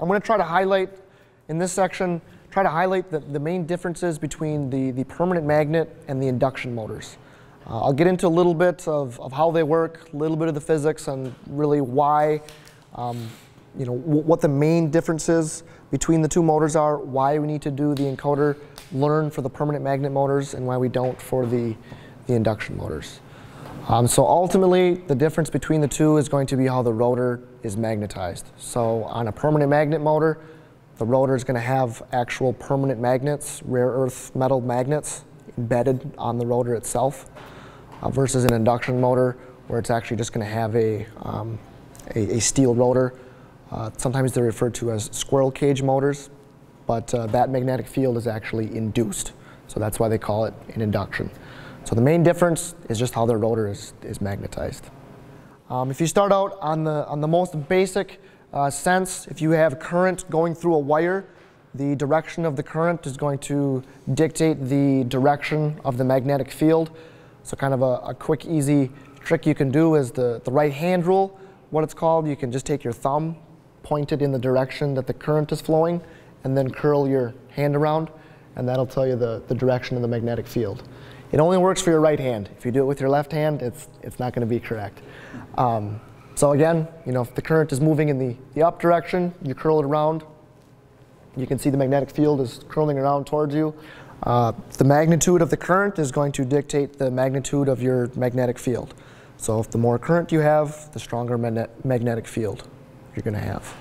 I'm going to try to highlight in this section, try to highlight the, the main differences between the, the permanent magnet and the induction motors. Uh, I'll get into a little bit of, of how they work, a little bit of the physics, and really why, um, you know, what the main differences between the two motors are, why we need to do the encoder learn for the permanent magnet motors, and why we don't for the, the induction motors. Um, so ultimately, the difference between the two is going to be how the rotor is magnetized. So on a permanent magnet motor, the rotor is going to have actual permanent magnets, rare earth metal magnets, embedded on the rotor itself, uh, versus an induction motor where it's actually just going to have a, um, a, a, steel rotor. Uh, sometimes they're referred to as squirrel cage motors, but uh, that magnetic field is actually induced. So that's why they call it an induction. So the main difference is just how the rotor is, is magnetized. Um, if you start out on the, on the most basic uh, sense, if you have current going through a wire, the direction of the current is going to dictate the direction of the magnetic field. So kind of a, a quick, easy trick you can do is the, the right hand rule, what it's called. You can just take your thumb, point it in the direction that the current is flowing, and then curl your hand around, and that'll tell you the, the direction of the magnetic field. It only works for your right hand. If you do it with your left hand, it's, it's not going to be correct. Um, so again, you know, if the current is moving in the, the up direction, you curl it around. You can see the magnetic field is curling around towards you. Uh, the magnitude of the current is going to dictate the magnitude of your magnetic field. So if the more current you have, the stronger magnetic field you're going to have.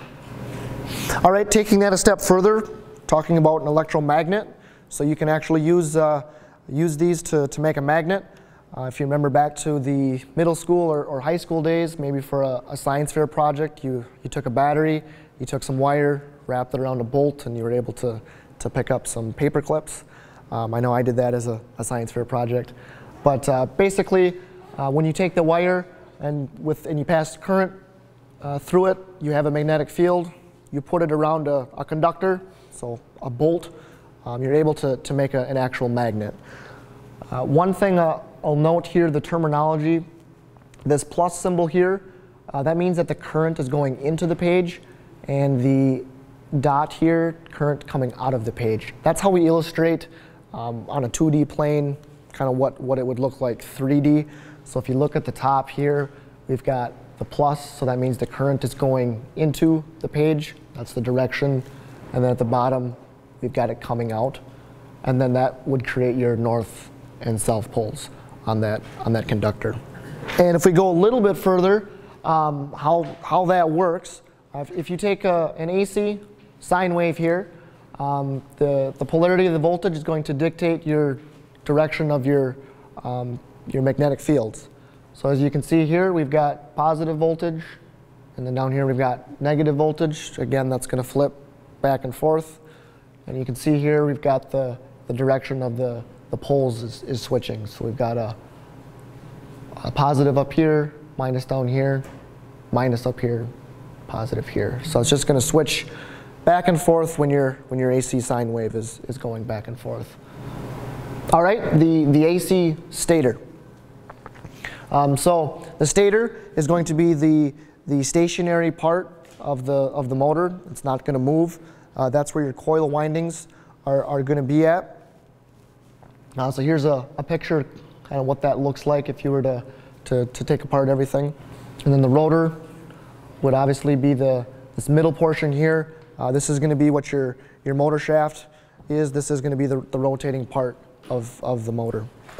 All right, taking that a step further, talking about an electromagnet. So you can actually use uh, use these to, to make a magnet. Uh, if you remember back to the middle school or, or high school days, maybe for a, a, science fair project, you, you took a battery, you took some wire, wrapped it around a bolt, and you were able to, to pick up some paper clips. Um, I know I did that as a, a science fair project. But uh, basically, uh, when you take the wire and, with, and you pass current uh, through it, you have a magnetic field. You put it around a, a conductor, so a bolt, um, you're able to, to make a, an actual magnet. Uh, one thing uh, I'll note here, the terminology, this plus symbol here, uh, that means that the current is going into the page and the dot here, current coming out of the page. That's how we illustrate um, on a 2D plane kind of what, what it would look like 3D. So if you look at the top here, we've got the plus, so that means the current is going into the page. That's the direction. And then at the bottom, we've got it coming out, and then that would create your north and south poles on that, on that conductor. And if we go a little bit further, um, how, how that works, uh, if you take a, an AC sine wave here, um, the, the polarity of the voltage is going to dictate your direction of your, um, your magnetic fields. So as you can see here, we've got positive voltage, and then down here we've got negative voltage. Again, that's going to flip back and forth. And you can see here we've got the, the direction of the, the poles is, is switching. So we've got a, a positive up here, minus down here, minus up here, positive here. So it's just going to switch back and forth when your, when your AC sine wave is, is going back and forth. All right, the, the AC stator. Um, so the stator is going to be the, the stationary part of the, of the motor. It's not going to move. Uh, that's where your coil windings are, are going to be at. Uh, so here's a, a picture, of what that looks like if you were to, to, to take apart everything. And then the rotor would obviously be the this middle portion here. Uh, this is going to be what your, your motor shaft is. This is going to be the, the rotating part of, of the motor.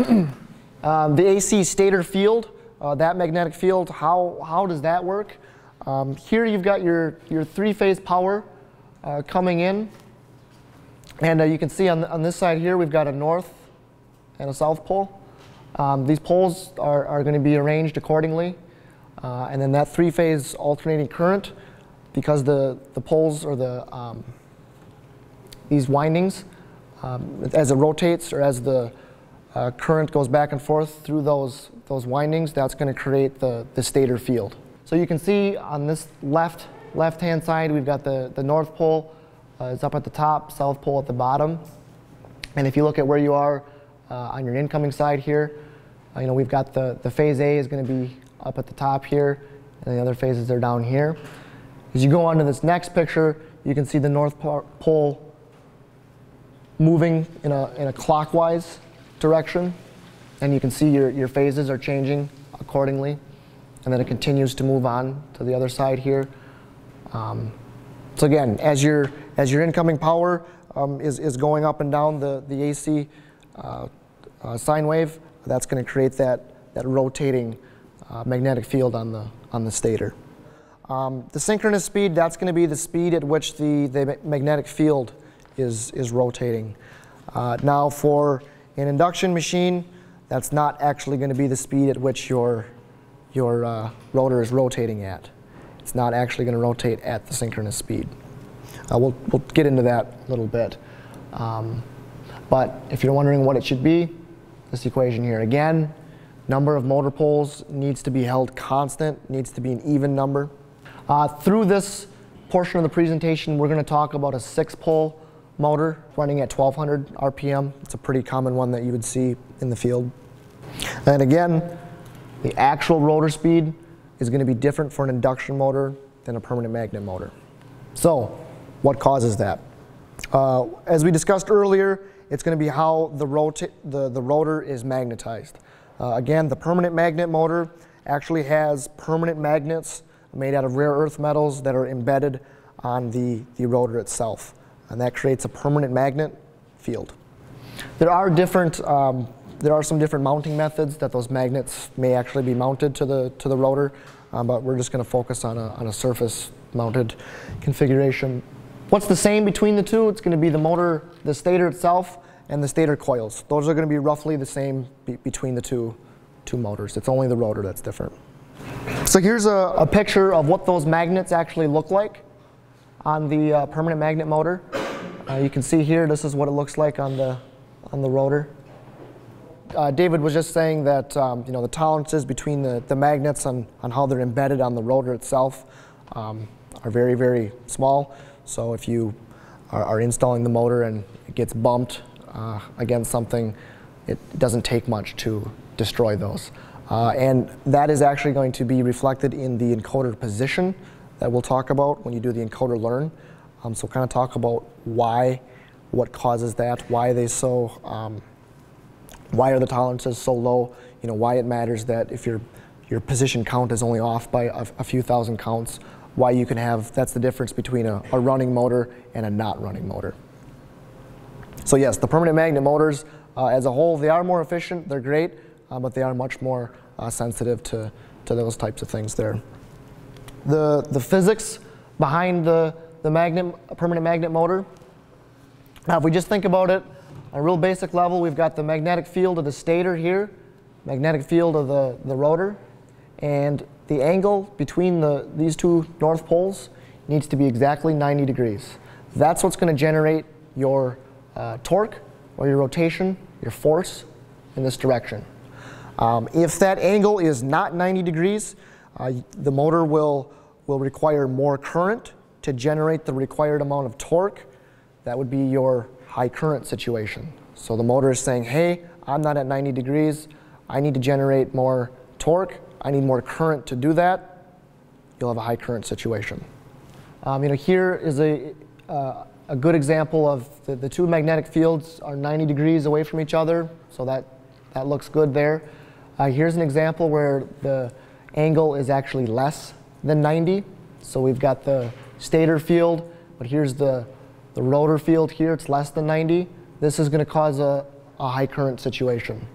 um, the AC stator field, uh, that magnetic field, how, how does that work? Um, here you've got your, your three-phase power uh, coming in. And uh, you can see on, on this side here, we've got a north and a south pole. Um, these poles are, are going to be arranged accordingly. Uh, and then that three-phase alternating current, because the, the poles or the, um, these windings, um, as it rotates or as the uh, current goes back and forth through those, those windings, that's going to create the, the stator field. So you can see on this left left-hand side, we've got the, the North Pole. Uh, it's up at the top, South Pole at the bottom. And if you look at where you are uh, on your incoming side here, uh, you know, we've got the, the phase A is going to be up at the top here, and the other phases are down here. As you go on to this next picture, you can see the North Pole moving in a, in a clockwise direction, and you can see your, your phases are changing accordingly, and then it continues to move on to the other side here. Um, so again, as your, as your incoming power um, is, is going up and down the, the AC uh, uh, sine wave, that's going to create that, that rotating uh, magnetic field on the, on the stator. Um, the synchronous speed, that's going to be the speed at which the, the magnetic field is, is rotating. Uh, now for an induction machine, that's not actually going to be the speed at which your, your uh, rotor is rotating at. It's not actually going to rotate at the synchronous speed. Uh, we'll, we'll get into that a little bit. Um, but if you're wondering what it should be, this equation here again, number of motor poles needs to be held constant, needs to be an even number. Uh, through this portion of the presentation, we're going to talk about a six pole motor running at 1200 RPM. It's a pretty common one that you would see in the field. And again, the actual rotor speed is going to be different for an induction motor than a permanent magnet motor. So, what causes that? Uh, as we discussed earlier, it's going to be how the, rota- the, the rotor is magnetized. Uh, again, the permanent magnet motor actually has permanent magnets made out of rare earth metals that are embedded on the, the rotor itself. And that creates a permanent magnet field. There are different, um, there are some different mounting methods that those magnets may actually be mounted to the, to the rotor, um, but we're just going to focus on a, on a surface mounted configuration. What's the same between the two? It's going to be the motor, the stator itself, and the stator coils. Those are going to be roughly the same be between the two, two motors. It's only the rotor that's different. So here's a, a picture of what those magnets actually look like on the uh, permanent magnet motor. Uh, you can see here, this is what it looks like on the, on the rotor. Uh, David was just saying that um, you know, the tolerances between the, the magnets and on how they're embedded on the rotor itself um, are very, very small. So if you are, are, installing the motor and it gets bumped uh, against something, it doesn't take much to destroy those. Uh, and that is actually going to be reflected in the encoder position that we'll talk about when you do the encoder learn. Um, so kind of talk about why, what causes that, why they so, um, why are the tolerances so low, you know, why it matters that if your, your position count is only off by a, a few thousand counts, why you can have, that's the difference between a, a running motor and a not running motor. So yes, the permanent magnet motors uh, as a whole, they are more efficient, they're great, uh, but they are much more uh, sensitive to, to those types of things there the, the physics behind the, the magnet, permanent magnet motor. Now, if we just think about it on a real basic level, we've got the magnetic field of the stator here, magnetic field of the, the rotor, and the angle between the, these two north poles needs to be exactly 90 degrees. That's what's going to generate your uh, torque or your rotation, your force in this direction. Um, if that angle is not 90 degrees, uh, the motor will will require more current to generate the required amount of torque. That would be your high current situation. So the motor is saying, hey, I'm not at 90 degrees. I need to generate more torque. I need more current to do that. You'll have a high current situation. Um, you know, here is a, uh, a good example of the, the two magnetic fields are 90 degrees away from each other, so that, that looks good there. Uh, here's an example where the angle is actually less than 90. So we've got the stator field, but here's the, the rotor field here, it's less than 90. This is going to cause a, a high current situation.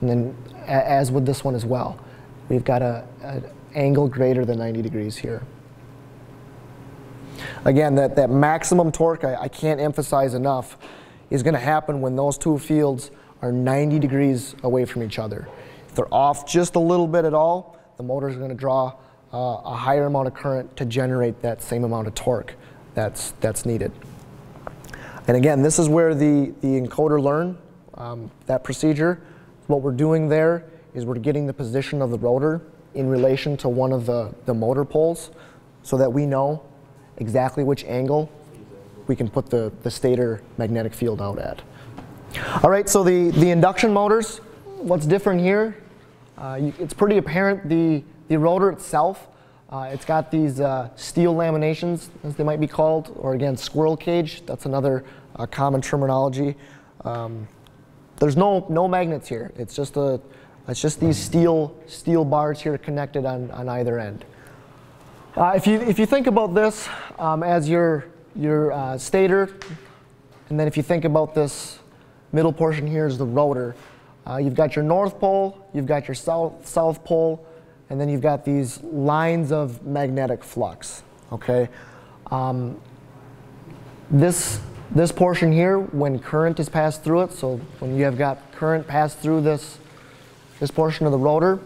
And then as with this one as well, we've got an angle greater than 90 degrees here. Again, that, that maximum torque, I, I can't emphasize enough, is going to happen when those two fields are 90 degrees away from each other. If they're off just a little bit at all, the motor is going to draw uh, a higher amount of current to generate that same amount of torque that's, that's needed. And again, this is where the, the encoder learn, um, that procedure. What we're doing there is we're getting the position of the rotor in relation to one of the, the motor poles so that we know exactly which angle we can put the, the stator magnetic field out at. All right, so the, the induction motors, what's different here? Uh, you, it's pretty apparent the, the rotor itself Uh, it's got these uh, steel laminations, as they might be called, or again, squirrel cage. That's another uh, common terminology. Um, there's no, no magnets here. It's just, a, it's just these steel, steel bars here connected on, on either end. Uh, if, you, if you think about this um, as your, your uh, stator, and then if you think about this middle portion here is the rotor, uh, you've got your north pole, you've got your south, south pole, and then you've got these lines of magnetic flux, okay? Um, this, this portion here, when current is passed through it, so when you have got current passed through this, this portion of the rotor,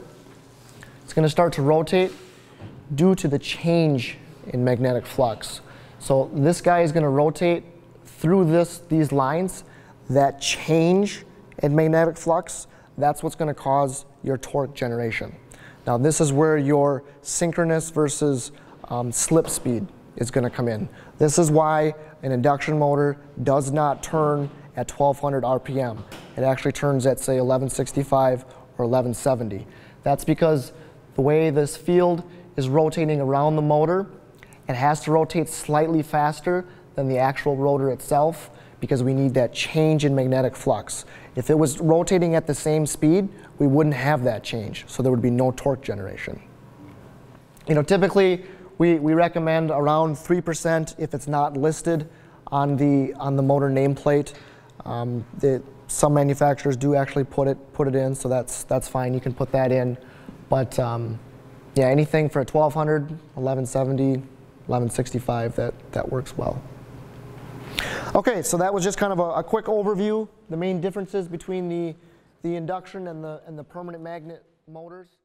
it's going to start to rotate due to the change in magnetic flux. So this guy is going to rotate through this, these lines. That change in magnetic flux, that's what's going to cause your torque generation. Now this is where your synchronous versus um, slip speed is going to come in. This is why an induction motor does not turn at 1200 RPM. It actually turns at say 1165 or 1170. That's because the way this field is rotating around the motor, it has to rotate slightly faster than the actual rotor itself because we need that change in magnetic flux. If it was rotating at the same speed, we wouldn't have that change, so there would be no torque generation. You know, typically we, we recommend around 3% if it's not listed on the, on the motor nameplate. Um, some manufacturers do actually put it, put it in, so that's, that's fine. You can put that in. But um, yeah, anything for 1200, 1170, 1165, that, that works well. Okay, so that was just kind of a, a quick overview, the main differences between the, the induction and the, and the permanent magnet motors.